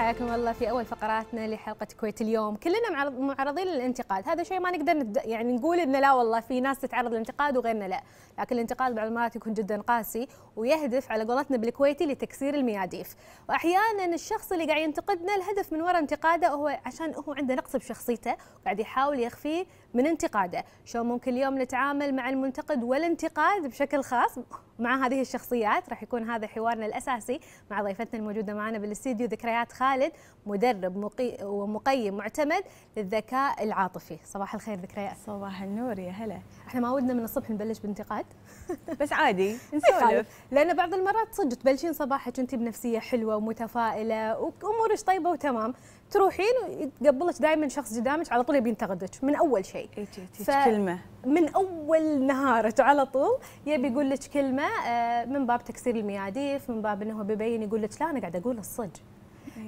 حياكم الله في أول فقراتنا لحلقة كويت اليوم. كلنا معرض- معرضين للانتقاد. هذا شيء ما نقدر. يعني نقول إنه لا والله في ناس تتعرض للانتقاد وغيرنا لا. لكن الانتقاد بعض المرات يكون جدا قاسي ويهدف على قولتنا بالكويتي لتكسير المياديف. واحيانا الشخص اللي قاعد ينتقدنا الهدف من وراء انتقاده هو عشان هو عنده نقص بشخصيته وقاعد يحاول يخفيه من انتقاده. شلون ممكن اليوم نتعامل مع المنتقد والانتقاد بشكل خاص مع هذه الشخصيات؟ راح يكون هذا حوارنا الأساسي مع ضيفتنا الموجودة معنا بالاستديو ذكريات خالد مدرب مقي ومقيم معتمد للذكاء العاطفي. صباح الخير ذكريات. صباح النور يا هلا. إحنا ما ودنا من الصبح نبلش بانتقاد. بس عادي نسولف. لأن بعض المرات صدق تبلشين صباحك انت بنفسية حلوة ومتفائلة وأمورك طيبة وتمام. تروحين ويتقبلك دائما شخص قدامك على طول يبي ينتقدك من أول شيء. ف... كلمة. من أول نهارك على طول يبي يقول لك كلمة آه، من باب تكسير المياديف من باب إنه بيبين يقول لك لا أنا قاعد أقول الصدق.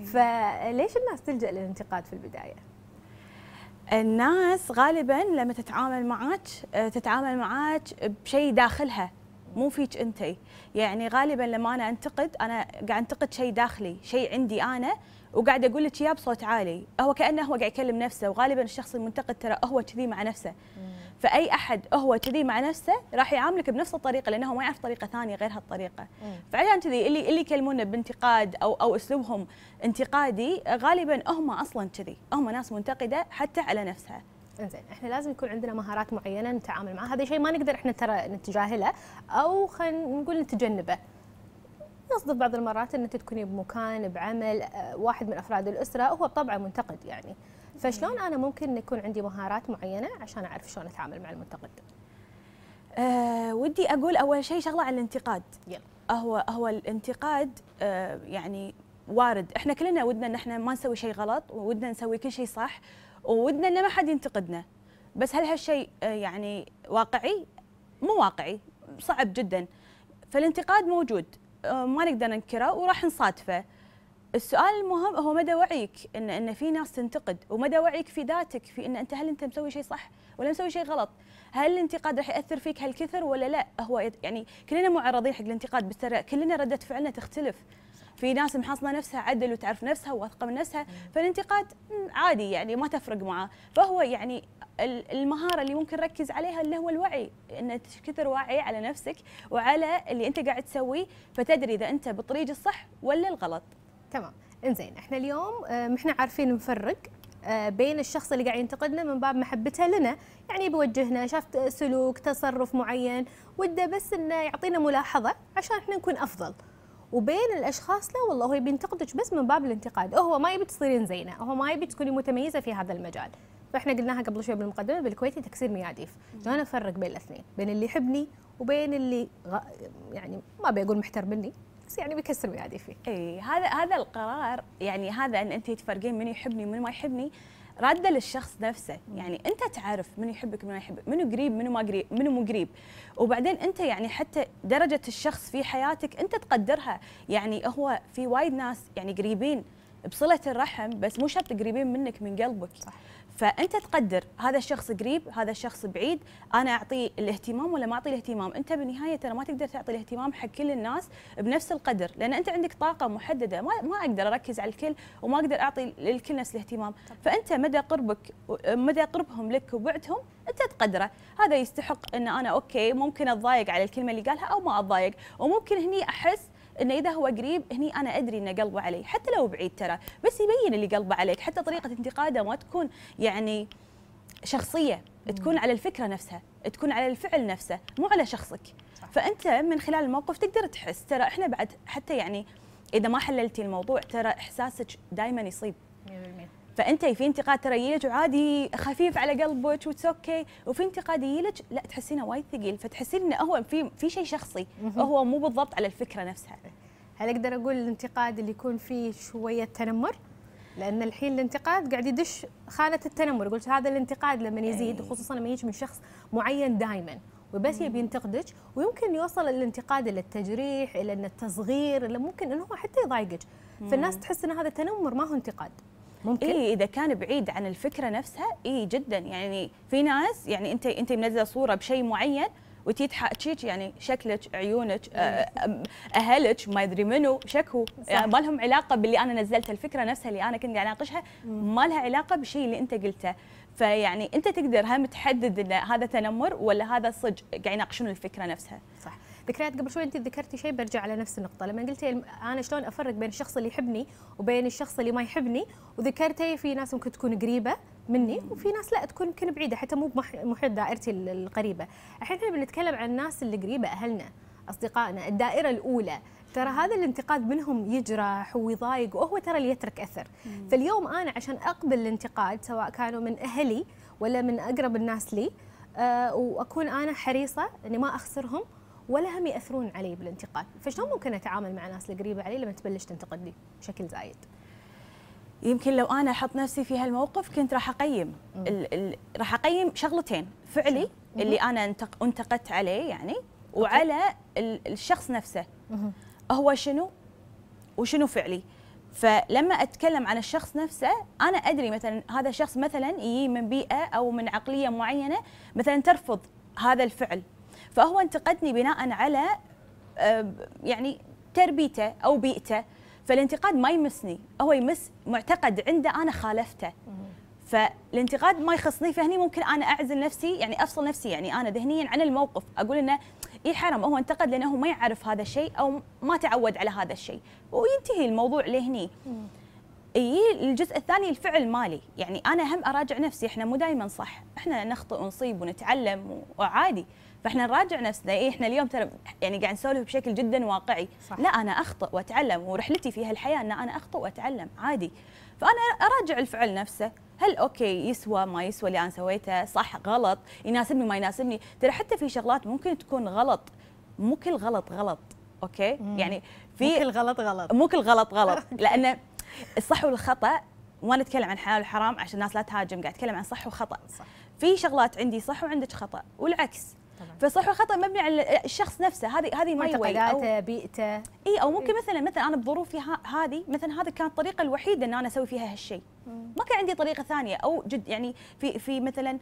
فليش الناس تلجأ للانتقاد في البداية؟ الناس غالبا لما تتعامل معك آه، تتعامل معك بشيء داخلها مو فيك أنت. يعني غالبا لما أنا أنتقد أنا قاعد أنتقد شيء داخلي شيء عندي أنا وقاعد أقول لك اياه بصوت عالي. هو كأنه هو قاعد يكلم نفسه وغالبا الشخص المنتقد ترى هو كذي مع نفسه. فأي أحد هو كذي مع نفسه راح يعاملك بنفس الطريقة لأنه هو ما يعرف طريقة ثانية غير هالطريقة. فعشان كذي اللي اللي يكلمونا بانتقاد أو أو أسلوبهم انتقادي غالبا هم أصلا كذي. هم ناس منتقدة حتى على نفسها. إنزين إحنا لازم يكون عندنا مهارات معينة نتعامل معها. هذا شيء ما نقدر إحنا ترى نتجاهله أو خلينا نقول نتجنبه. نصدف بعض المرات أن انت تكوني بمكان بعمل آه، واحد من أفراد الأسرة هو بطبعه منتقد يعني. فشلون أنا ممكن يكون عندي مهارات معينة عشان أعرف شلون أتعامل مع المنتقد؟ أه ودي أقول أول شيء شغلة عن الانتقاد. يلا. هو هو الانتقاد أه يعني وارد. إحنا كلنا ودنا إن إحنا ما نسوي شيء غلط وودنا نسوي كل شيء صح وودنا إن ما حد ينتقدنا. بس هل هالشيء أه يعني واقعي؟ مو واقعي صعب جدا. فالانتقاد موجود. ما نقدر ننكره وراح نصادفه. السؤال المهم هو مدى وعيك ان إن في ناس تنتقد؟ ومدى وعيك في ذاتك في إن أنت هل أنت مسوي شيء صح ولا مسوي شيء غلط؟ هل الانتقاد راح يأثر فيك هالكثر ولا لا؟ هو يعني كلنا معرضين حق الانتقاد بس كلنا ردة فعلنا تختلف. في ناس محصنه نفسها عدل وتعرف نفسها وواثقة من نفسها فالانتقاد عادي يعني ما تفرق معاه. فهو يعني ال- المهارة اللي ممكن نركز عليها اللي هو الوعي إن كثر واعي على نفسك وعلى اللي أنت قاعد تسويه فتدري إذا أنت بالطريق الصح ولا الغلط. تمام. إنزين إحنا اليوم آه، إحنا عارفين نفرق آه، بين الشخص اللي قاعد ينتقدنا من باب محبته لنا. يعني بيوجهنا شاف سلوك تصرف معين وده بس إنه يعطينا ملاحظة عشان إحنا نكون أفضل. وبين الأشخاص لا والله هو يبي ينتقدك بس من باب الانتقاد. هو ما يبي تصيرين زينة هو ما يبي تكوني متميزة في هذا المجال. فإحنا قلناها قبل شوي بالمقدمة بالكويتي تكسير مياديف شلون افرق بين الاثنين بين اللي يحبني وبين اللي غ... يعني ما بيقول محتر مني بس يعني بيكسر مياديفي اي هذا هذا القرار يعني هذا إن انت تفرقين من يحبني ومن ما يحبني رادة للشخص نفسه. يعني أنت تعرف من يحبك ومن ما يحبك منو قريب منو ما قريب منو مو قريب. وبعدين أنت يعني حتى درجة الشخص في حياتك أنت تقدرها. يعني هو في وايد ناس يعني قريبين بصلة الرحم بس مو شرط قريبين منك من قلبك. صح. فأنت تقدر هذا الشخص قريب هذا الشخص بعيد أنا اعطيه الاهتمام ولا ما اعطيه الاهتمام؟ أنت بالنهايه ترى ما تقدر تعطي الاهتمام حق كل الناس بنفس القدر لأن أنت عندك طاقة محددة ما ما أقدر أركز على الكل وما أقدر أعطي للكل نفس الاهتمام. فأنت مدى قربك مدى قربهم لك وبعدهم أنت تقدره. هذا يستحق إن أنا أوكي ممكن أتضايق على الكلمة اللي قالها أو ما أتضايق وممكن هني أحس انه إذا هو قريب هني أنا أدري انه قلبه علي حتى لو بعيد ترى بس يبين اللي قلبه عليك حتى طريقة انتقاده ما تكون يعني شخصية تكون على الفكرة نفسها تكون على الفعل نفسه مو على شخصك صح. فأنت من خلال الموقف تقدر تحس ترى إحنا بعد حتى يعني إذا ما حللتي الموضوع ترى إحساسك دائما يصيب 100% فأنت في انتقاد ترى يلج وعادي خفيف على قلبك و it's okay وفي انتقاد يلج لا تحسينه وايد ثقيل. فتحسين إنه هو في في شيء شخصي. هو مو بالضبط على الفكرة نفسها. هل أقدر أقول الانتقاد اللي يكون فيه شوية تنمر؟ لأن الحين الانتقاد قاعد يدش خانة التنمر. قلت هذا الانتقاد لما يزيد أي. خصوصا لما يجي من شخص معين دائما وبس يبي ينتقدك ويمكن يوصل الانتقاد إلى التجريح إلى التصغير إلى ممكن إنه هو حتى يضايقك. فالناس تحس إن هذا تنمر ما هو انتقاد. ممكن. اي إذا كان بعيد عن الفكرة نفسها اي جدا. يعني في ناس يعني أنت أنت منزلة صورة بشيء معين وتي تحاكيك يعني شكلك عيونك آه، أهلك ما يدري منو شكو. يعني ما لهم علاقة باللي أنا نزلته الفكرة نفسها اللي أنا كنت قاعد اناقشها ما لها علاقة بالشيء اللي أنت قلته. فيعني أنت تقدر هم تحدد إن هذا تنمر ولا هذا صدق قاعد يناقشون الفكرة نفسها؟ صح. ذكريات قبل شوي انت ذكرتي شيء برجع على نفس النقطة. لما قلتي أنا شلون أفرق بين الشخص اللي يحبني وبين الشخص اللي ما يحبني؟ وذكرتي في ناس ممكن تكون قريبة مني وفي ناس لا تكون يمكن بعيدة حتى مو بمح- محيط دائرتي ال- القريبة. الحين إحنا بنتكلم عن الناس اللي قريبة أهلنا أصدقائنا الدائرة الأولى. ترى هذا الانتقاد منهم يجرح ويضايق وهو ترى اللي يترك أثر. فاليوم أنا عشان أقبل الانتقاد سواء كانوا من أهلي ولا من أقرب الناس لي آه وأكون أنا حريصة إني ما أخسرهم ولا هم يأثرون علي بالانتقاد. فشلون ممكن أتعامل مع ناس القريبة علي لما تبلش تنتقدني بشكل زايد؟ يمكن لو أنا أحط نفسي في هالموقف كنت راح أقيم ال ال راح أقيم شغلتين. فعلي اللي أنا انتق انتقدت عليه يعني وعلى ال الشخص نفسه. هو شنو؟ وشنو فعلي؟ فلما أتكلم عن الشخص نفسه أنا أدري مثلا هذا الشخص مثلا يجي من بيئة أو من عقلية معينة مثلا ترفض هذا الفعل. فهو انتقدني بناء على آه، يعني تربيته أو بيئته. فالانتقاد ما يمسني. هو يمس معتقد عنده أنا خالفته. فالانتقاد ما يخصني. فهني ممكن أنا أعزل نفسي يعني أفصل نفسي. يعني أنا ذهنيا عن الموقف. أقول إنه اي حرام هو انتقد لأنه هو ما يعرف هذا الشيء أو ما تعود على هذا الشيء. وينتهي الموضوع لهني. اي الجزء الثاني الفعل مالي. يعني أنا هم أراجع نفسي. إحنا مو دائما صح. إحنا نخطئ ونصيب ونتعلم وعادي. فاحنا نراجع نفسنا. اي إحنا اليوم ترى يعني قاعد نسولف بشكل جدا واقعي. صح. لا أنا اخطئ وأتعلم ورحلتي في هالحياة إن أنا اخطئ وأتعلم عادي. فأنا أراجع الفعل نفسه. هل okay يسوى ما يسوى اللي أنا سويته صح غلط يناسبني ما يناسبني. ترى حتى في شغلات ممكن تكون غلط. مو كل غلط غلط okay؟ يعني في كل غلط غلط. مو كل غلط غلط. لأن الصح والخطأ ما نتكلم عن حلال وحرام عشان الناس لا تهاجم قاعد أتكلم عن صح وخطأ. صح. في شغلات عندي صح وعندك خطأ والعكس. طبعاً. فصح والخطا مبني على الشخص نفسه. هذه هذه ما يوي أو معتقداته بيئته. إي أو ممكن مثلا مثلا أنا بظروفي هذه مثلا هذه كانت الطريقة الوحيدة إن أنا أسوي فيها هالشيء. ما كان عندي طريقة ثانية. أو جد يعني في في مثلا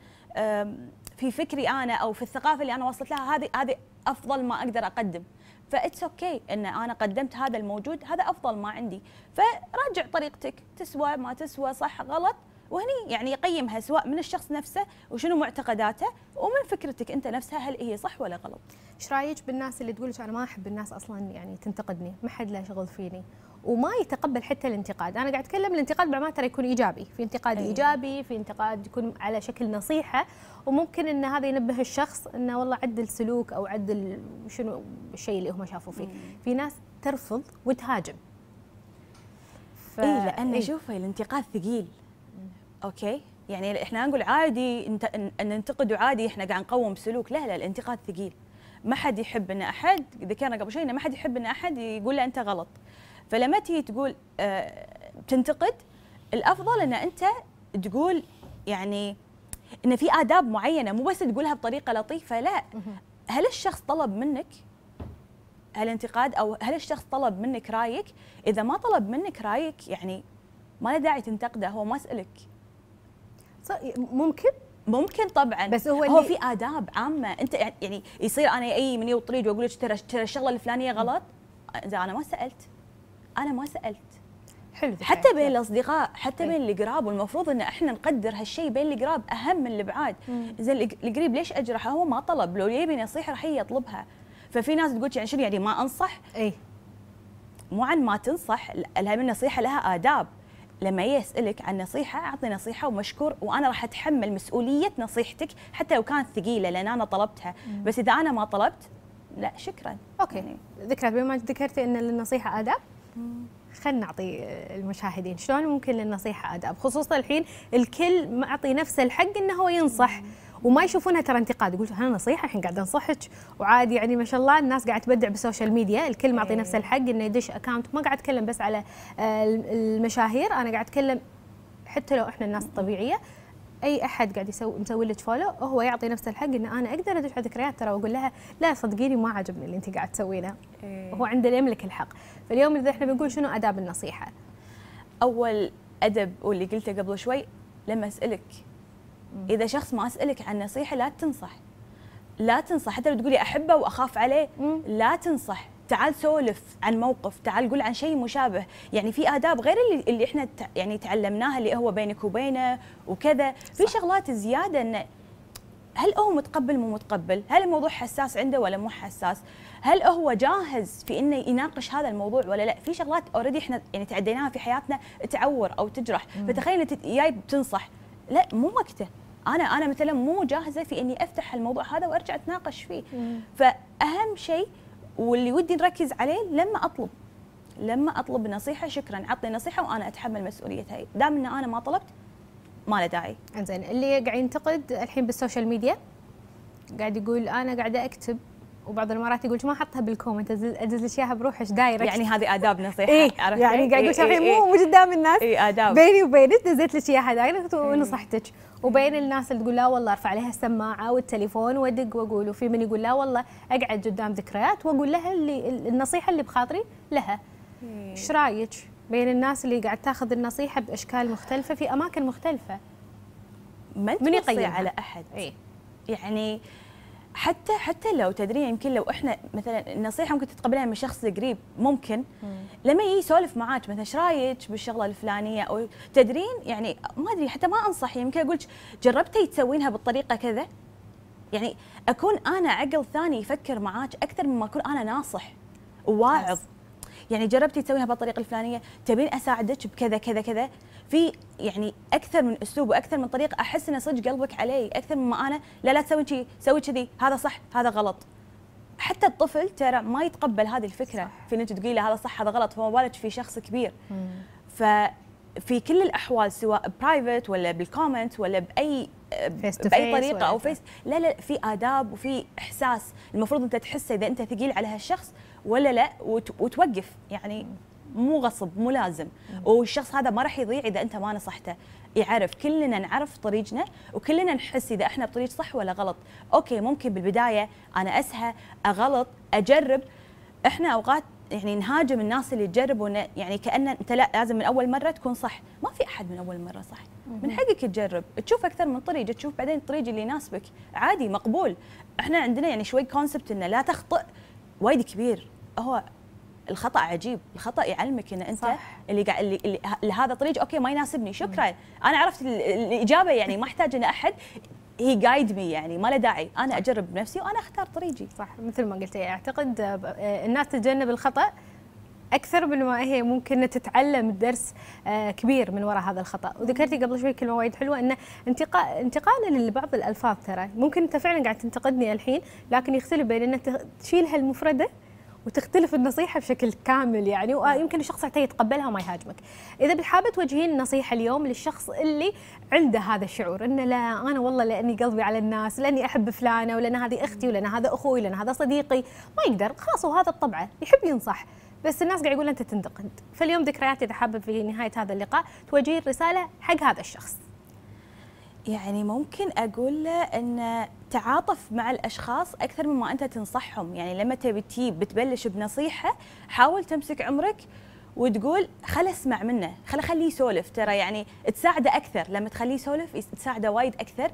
في فكري أنا أو في الثقافة اللي أنا وصلت لها هذه هذه أفضل ما أقدر أقدم. that's okay إن أنا قدمت هذا الموجود هذا أفضل ما عندي. فراجع طريقتك تسوى ما تسوى صح غلط. وهني يعني قيمها سواء من الشخص نفسه وشنو معتقداته ومن فكرتك أنت نفسها هل هي صح ولا غلط. إيش رأيك بالناس اللي تقول أنا ما أحب الناس أصلا يعني تنتقدني ما حد له شغل فيني وما يتقبل حتى الانتقاد؟ أنا قاعد أتكلم الانتقاد بعد ترى يكون إيجابي في انتقاد أي. إيجابي في انتقاد يكون على شكل نصيحة وممكن إن هذا ينبه الشخص إنه والله عدل سلوك أو عدل شنو الشيء اللي هم شافوا فيه. في ناس ترفض وتهاجم. ف... اي لأن إيه. شوفي الانتقاد ثقيل. أوكي. يعني إحنا نقول عادي ننتقد وعادي إحنا قاعد نقوم سلوك. لا لا الانتقاد ثقيل. ما حد يحب إن أحد ذكرنا قبل شوي إن ما حد يحب إن أحد يقول له أنت غلط. فلما تيجي تقول آه تنتقد الأفضل إن أنت تقول يعني إن في آداب معينة مو بس تقولها بطريقة لطيفة لا. هل الشخص طلب منك هالانتقاد؟ أو هل الشخص طلب منك رأيك؟ إذا ما طلب منك رأيك يعني ما له داعي تنتقده هو ما سالك ممكن؟ ممكن طبعا. بس هو هو في آداب عامة. أنت يعني يصير أنا أي من يو طريق وأقول لك ترى ترى الشغلة الفلانية غلط؟ إذا أنا ما سألت. أنا ما سألت. حلو حتى بين الأصدقاء حتى أي. بين القراب والمفروض أن إحنا نقدر هالشيء بين القراب أهم من البعاد. زين الق- القريب ليش أجرحه؟ هو ما طلب. لو يبي نصيحة راح يطلبها. ففي ناس تقول يعني شنو يعني ما أنصح؟ اي مو عن ما تنصح لها من نصيحة لها آداب. لما يسألك عن نصيحة أعطي نصيحة ومشكور وأنا راح أتحمل مسؤولية نصيحتك حتى لو كانت ثقيلة لأن أنا طلبتها. بس إذا أنا ما طلبت لا شكرا. أوكي. يعني ذكرت بما ذكرتي إن للنصيحه آداب. خلينا نعطي المشاهدين شلون ممكن للنصيحة آداب خصوصا الحين الكل معطي نفسه الحق إنه هو ينصح. وما يشوفونها ترى انتقاد. يقول أنا نصيحة الحين قاعدة أنصحك. وعادي يعني ما شاء الله الناس قاعدة تبدع بال social media. الكل معطي نفسه الحق إنه يدش account ما قاعد أتكلم بس على آه، المشاهير. أنا قاعد أتكلم حتى لو إحنا الناس الطبيعية. أي أحد قاعد يسوي مسوي لك follow هو يعطي نفسه الحق ان أنا أقدر أدش على ذكريات. ترى واقول لها لا صدقيني ما عجبني اللي أنت قاعد تسوينه هو عنده يملك الحق. فاليوم إذا إحنا بنقول شنو؟ آداب النصيحة. أول أدب واللي قلته قبل شوي لما أسألك إذا شخص ما أسألك عن نصيحة لا تنصح. لا تنصح. حتى لو تقولي أحبه وأخاف عليه مم. لا تنصح. تعال سولف عن موقف تعال قول عن شيء مشابه. يعني في آداب غير اللي, اللي إحنا تع- يعني تعلمناها اللي هو بينك وبينه وكذا. في شغلات زيادة انه هل هو متقبل؟ مو متقبل. هل الموضوع حساس عنده ولا مو حساس؟ هل هو جاهز في إنه يناقش هذا الموضوع ولا لا؟ في شغلات اوريدي إحنا يعني تعديناها في حياتنا تعور أو تجرح. فتخيل انت جاي بتنصح لا مو وقته. أنا أنا مثلا مو جاهزة في إني أفتح الموضوع هذا وأرجع أتناقش فيه. فأهم شيء واللي ودي نركز عليه لما أطلب. لما أطلب نصيحة شكرا عطني نصيحة وأنا أتحمل مسؤوليتها. دام إن أنا ما طلبت ما له داعي. إنزين اللي قاعد ينتقد الحين بال social media قاعد يقول أنا قاعدة أكتب وبعض المرات يقول ما احطها بال comment ادز لك اياها بروح إيش direct يعني هذه آداب نصيحة إيه عرفتي؟ يعني قاعد إيه، يقول إيه، الحين إيه. مو مو قدام الناس اي آداب. بيني وبينك دزيت لك اياها direct ونصحتك. وبين الناس اللي تقول لا والله أرفع عليها السماعة والتليفون وأدق وأقول. وفي من يقول لا والله أقعد قدام ذكريات وأقول لها اللي النصيحة اللي بخاطري لها. إيش رأيك بين الناس اللي قاعد تاخذ النصيحة بأشكال مختلفة في أماكن مختلفة؟ ما من يقيمها؟ على أحد. اي يعني حتى حتى لو تدرين يمكن لو إحنا مثلا النصيحه ممكن تتقبلها من شخص قريب ممكن. لما يجي يسولف معاك مثلا إيش رأيك بالشغلة الفلانية؟ أو تدرين؟ يعني ما أدري حتى ما أنصح يمكن أقول جربتي تسوينها بالطريقة كذا؟ يعني أكون أنا عقل ثاني يفكر معاك أكثر مما أكون أنا ناصح. وواعظ. يعني جربتي تسويها بالطريقة الفلانية؟ تبين أساعدك بكذا كذا كذا. في يعني أكثر من أسلوب وأكثر من طريقة أحس ان صدق قلبك علي. أكثر مما أنا لا لا تسوي شيء سوي كذي. هذا صح هذا غلط. حتى الطفل ترى ما يتقبل هذه الفكرة صح. في إنك تقولي له هذا صح هذا غلط. فما بالك في شخص كبير. ففي كل الأحوال سواء private ولا بال comment ولا بأي face بأي طريقة أو. face لا. لا في آداب وفي إحساس. المفروض أنت تحسه إذا أنت ثقيل على هالشخص ولا لا وت- وتوقف. يعني مو غصب مو لازم. والشخص هذا ما راح يضيع إذا أنت ما نصحته. يعرف كلنا نعرف طريقنا وكلنا نحس إذا إحنا بطريق صح ولا غلط. okay ممكن بالبداية أنا أسهى أغلط أجرب. إحنا أوقات يعني نهاجم الناس اللي تجرب يعني كأن أنت لا لازم من أول مرة تكون صح. ما في أحد من أول مرة صح. من حقك تجرب. تشوف أكثر من طريق تشوف بعدين الطريق اللي يناسبك. عادي مقبول. إحنا عندنا يعني شوي concept إنه لا تخطئ. وايد كبير. هو الخطأ عجيب. الخطأ يعلمك إن أنت صح. اللي قاعد اللي, اللي هذا طريق okay ما يناسبني شكرا. أنا عرفت ال- ال- الإجابة يعني ما أحتاج ان أحد. he guide me يعني ما له داعي. أنا أجرب بنفسي وأنا أختار طريقي. صح مثل ما قلتي أعتقد آه، الناس تتجنب الخطأ أكثر من ما هي ممكن تتعلم درس آه، كبير من وراء هذا الخطأ. وذكرتي قبل شوي كلمة وايد حلوة إنه انتقاء انتقالا لبعض الألفاظ ترى. ممكن أنت فعلا قاعد تنتقدني الحين لكن يختلف بين انك تشيل هالمفردة وتختلف النصيحة بشكل كامل يعني ويمكن الشخص حتى يتقبلها وما يهاجمك. إذا حابه توجهين نصيحه اليوم للشخص اللي عنده هذا الشعور إنه لا أنا والله لأني قلبي على الناس، لأني أحب فلانة ولأن هذه أختي ولأن هذا أخوي ولأن هذا صديقي، ما يقدر خلاص وهذا الطبعه يحب ينصح. بس الناس قاعد يقول أنت تنتقد، فاليوم ذكريات إذا حابة في نهاية هذا اللقاء توجهين رسالة حق هذا الشخص. يعني ممكن أقول له إن تعاطف مع الأشخاص أكثر مما أنت تنصحهم. يعني لما تبي تجيب بتبلش بنصيحة حاول تمسك عمرك وتقول خل أسمع منه خل خليه يسولف. ترى يعني تساعده أكثر. لما تخليه يسولف يس- تساعده وايد أكثر.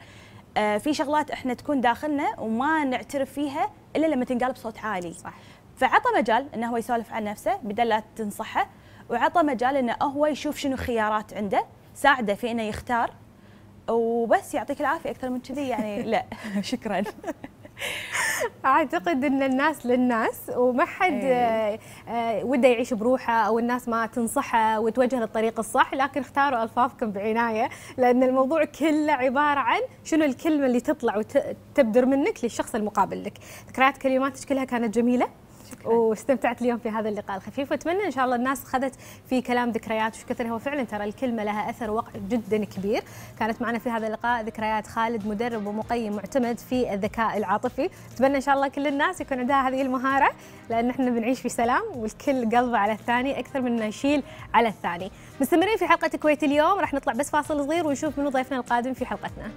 آه في شغلات إحنا تكون داخلنا وما نعترف فيها إلا لما تنقال بصوت عالي. صح. فعطى مجال انه هو يسولف عن نفسه بدل لا تنصحه وعطى مجال انه هو يشوف شنو خيارات عنده ساعده في إنه يختار. وبس يعطيك العافية أكثر من كذي يعني لا شكرا. أعتقد إن الناس للناس وما حد إيه. آه، آه، وده يعيش بروحه أو الناس ما تنصحه وتوجه للطريق الصح لكن اختاروا الفاظكم بعناية لأن الموضوع كله عبارة عن شنو الكلمة اللي تطلع وتبدر منك للشخص المقابل لك. ذكريات كلماتك كلها كانت جميلة؟ شكراً. واستمتعت اليوم في هذا اللقاء الخفيف وأتمنى إن شاء الله الناس أخذت في كلام ذكريات وش كثر هو فعلا ترى الكلمة لها أثر وقع جدا كبير. كانت معنا في هذا اللقاء ذكريات خالد مدرب ومقيم معتمد في الذكاء العاطفي. أتمنى إن شاء الله كل الناس يكون عندها هذه المهارة لأن إحنا بنعيش في سلام والكل قلبه على الثاني أكثر من يشيل على الثاني. مستمرين في حلقة كويت اليوم راح نطلع بس فاصل صغير ونشوف منو ضيفنا القادم في حلقتنا.